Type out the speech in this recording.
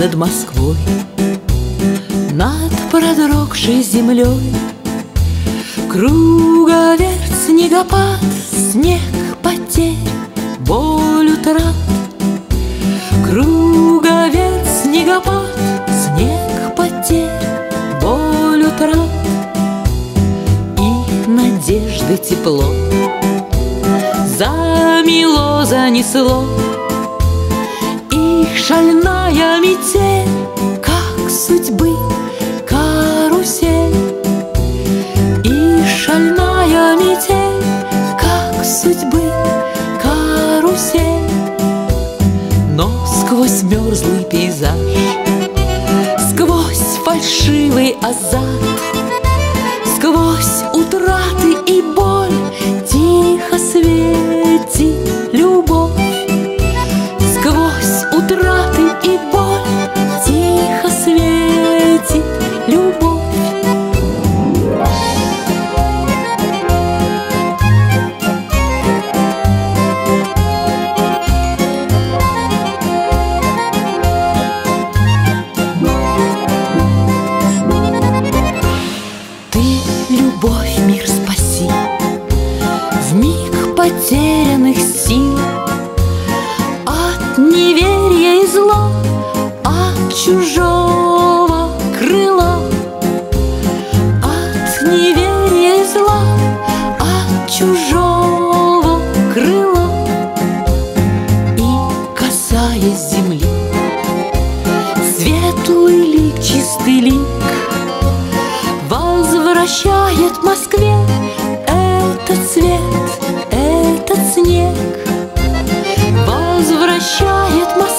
над Москвой Над продрогшей землей. Круговерть, снегопад, снег, потерь, боль утрат. Круговерть, снегопад, снег, потерь, боль утрат. И надежды тепло Замело, занесло И шальная метель Как судьбы карусель. И шальная метель Как судьбы карусель. Но сквозь мерзлый пейзаж Сквозь фальшивый азарт Любовь, мир спаси. В миг потерянных сил От неверия и зла От чужого крыла От неверия и зла От чужого крыла. И касаясь земли Светлый лик, чистый лик Возвращает Москве этот цвет, этот снег. Возвращает Москве